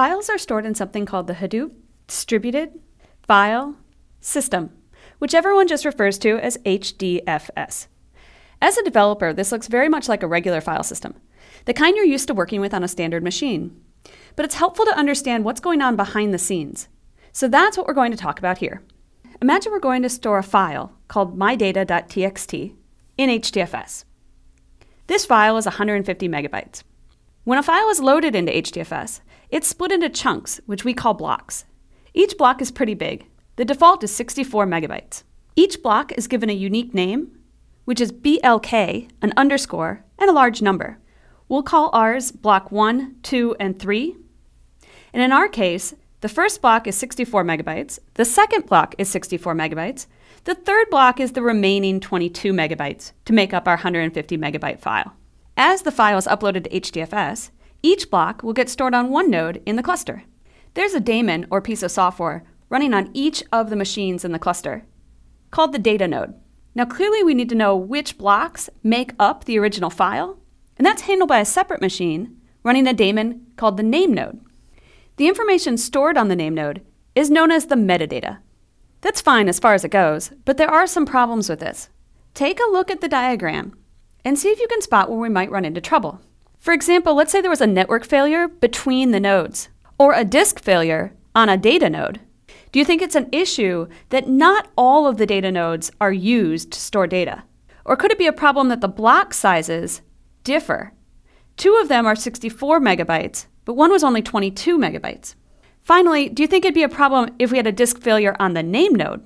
Files are stored in something called the Hadoop Distributed File System, which everyone just refers to as HDFS. As a developer, this looks very much like a regular file system, the kind you're used to working with on a standard machine. But it's helpful to understand what's going on behind the scenes. So that's what we're going to talk about here. Imagine we're going to store a file called mydata.txt in HDFS. This file is 150 megabytes. When a file is loaded into HDFS, it's split into chunks, which we call blocks. Each block is pretty big. The default is 64 megabytes. Each block is given a unique name, which is BLK, an underscore, and a large number. We'll call ours block 1, 2, and 3. And in our case, the first block is 64 megabytes, the second block is 64 megabytes, the third block is the remaining 22 megabytes to make up our 150 megabyte file. As the file is uploaded to HDFS, each block will get stored on one node in the cluster. There's a daemon or piece of software running on each of the machines in the cluster called the data node. Now, clearly, we need to know which blocks make up the original file, and that's handled by a separate machine running a daemon called the name node. The information stored on the name node is known as the metadata. That's fine as far as it goes, but there are some problems with this. Take a look at the diagram and see if you can spot where we might run into trouble. For example, let's say there was a network failure between the nodes, or a disk failure on a data node. Do you think it's an issue that not all of the data nodes are used to store data? Or could it be a problem that the block sizes differ? Two of them are 64 megabytes, but one was only 22 megabytes. Finally, do you think it'd be a problem if we had a disk failure on the name node?